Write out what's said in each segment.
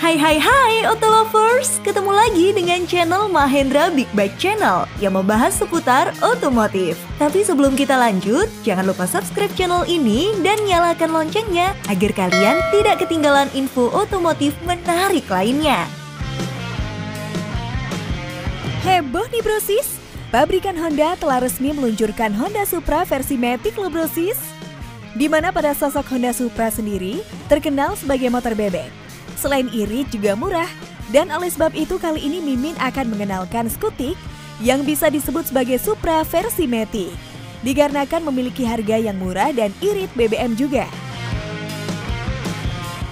Hai hai hai Auto ketemu lagi dengan channel Mahendra Big Bike Channel yang membahas seputar otomotif. Tapi sebelum kita lanjut, jangan lupa subscribe channel ini dan nyalakan loncengnya agar kalian tidak ketinggalan info otomotif menarik lainnya. Heboh nih brosis, pabrikan Honda telah resmi meluncurkan Honda Supra versi Matic lo brosis. Di mana pada sosok Honda Supra sendiri terkenal sebagai motor bebek. Selain irit juga murah, dan oleh sebab itu kali ini Mimin akan mengenalkan skutik yang bisa disebut sebagai Supra versi Matic. Dikarenakan memiliki harga yang murah dan irit BBM juga.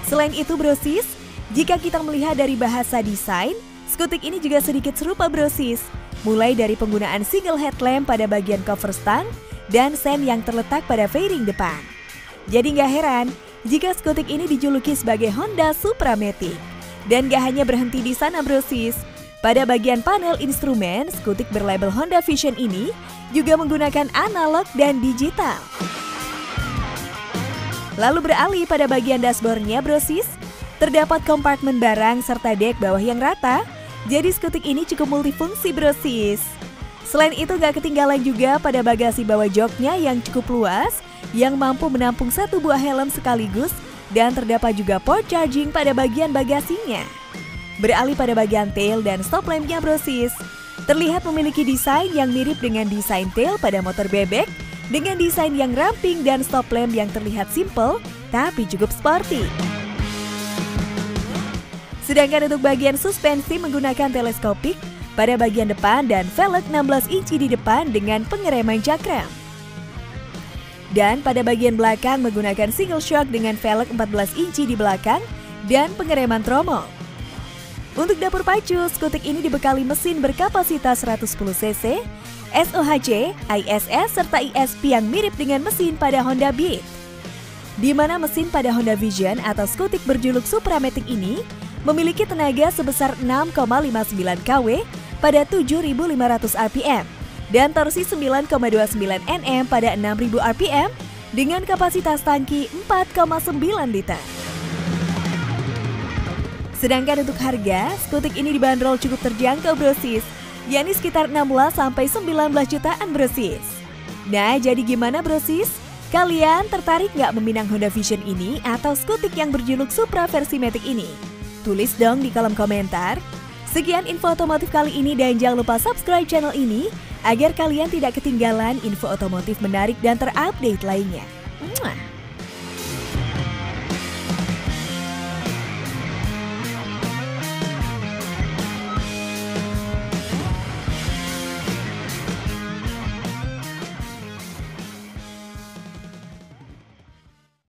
Selain itu brosis, jika kita melihat dari bahasa desain, skutik ini juga sedikit serupa brosis. Mulai dari penggunaan single headlamp pada bagian cover stang dan sen yang terletak pada fairing depan. Jadi nggak heran jika skutik ini dijuluki sebagai Honda Supra Matic. Dan gak hanya berhenti di sana brosis, pada bagian panel instrumen, skutik berlabel Honda Vision ini juga menggunakan analog dan digital. Lalu beralih pada bagian dashboardnya brosis, terdapat kompartemen barang serta dek bawah yang rata, jadi skutik ini cukup multifungsi brosis. Selain itu gak ketinggalan juga pada bagasi bawah joknya yang cukup luas yang mampu menampung satu buah helm sekaligus dan terdapat juga port charging pada bagian bagasinya. Beralih pada bagian tail dan stop lampnya brosis, terlihat memiliki desain yang mirip dengan desain tail pada motor bebek dengan desain yang ramping dan stop lamp yang terlihat simple tapi cukup sporty. Sedangkan untuk bagian suspensi menggunakan teleskopik pada bagian depan dan velg 16 inci di depan dengan pengereman cakram. Dan pada bagian belakang menggunakan single shock dengan velg 14 inci di belakang dan pengereman tromol. Untuk dapur pacu, skutik ini dibekali mesin berkapasitas 110 cc, SOHC, ISS, serta ISP yang mirip dengan mesin pada Honda Beat. Di mana mesin pada Honda Vision atau skutik berjuluk Supramatic ini memiliki tenaga sebesar 6,59 kW pada 7.500 rpm dan torsi 9,29 Nm pada 6000 rpm dengan kapasitas tangki 4,9 liter. Sedangkan untuk harga, skutik ini dibanderol cukup terjangkau brosis, yakni sekitar 16 sampai 19 jutaan brosis. Nah, jadi gimana brosis? Kalian tertarik nggak meminang Honda Vision ini atau skutik yang berjuluk Supra versi Matic ini? Tulis dong di kolom komentar. Sekian info otomotif kali ini dan jangan lupa subscribe channel ini agar kalian tidak ketinggalan info otomotif menarik dan terupdate lainnya. Mwah.